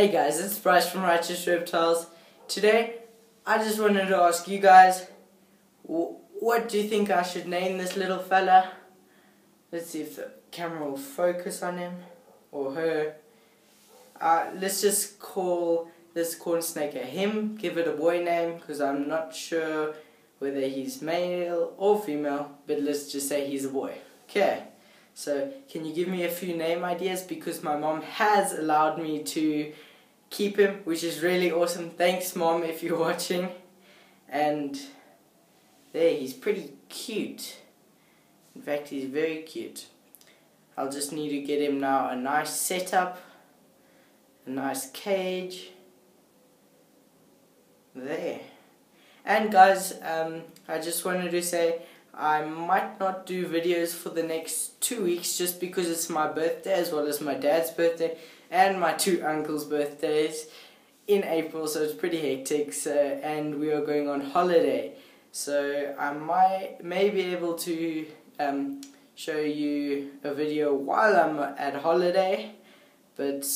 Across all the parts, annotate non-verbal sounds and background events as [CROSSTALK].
Hey guys, it's Bryce from Righteous Reptiles. Today, I just wanted to ask you guys, what do you think I should name this little fella? Let's see if the camera will focus on him or her. Uh, let's just call this corn snake a him, give it a boy name, because I'm not sure whether he's male or female, but let's just say he's a boy. Okay. So can you give me a few name ideas because my mom has allowed me to keep him, which is really awesome. Thanks mom if you're [LAUGHS] watching. And there, he's pretty cute. In fact, he's very cute. I'll just need to get him now a nice setup, a nice cage. There. And guys, um, I just wanted to say I might not do videos for the next two weeks just because it's my birthday as well as my dad's birthday and my two uncles' birthdays in April, so it's pretty hectic. So and we are going on holiday, so I might may be able to um, show you a video while I'm at holiday, but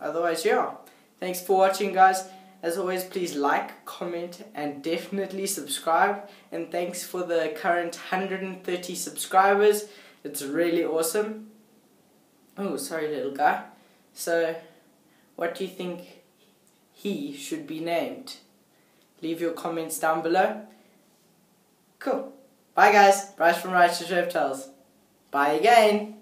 otherwise, yeah. Thanks for watching, guys. As always, please like, comment, and definitely subscribe. And thanks for the current 130 subscribers. It's really awesome. Oh, sorry, little guy. So, what do you think he should be named? Leave your comments down below. Cool. Bye, guys. Bryce from Righteous Reptiles. Bye again.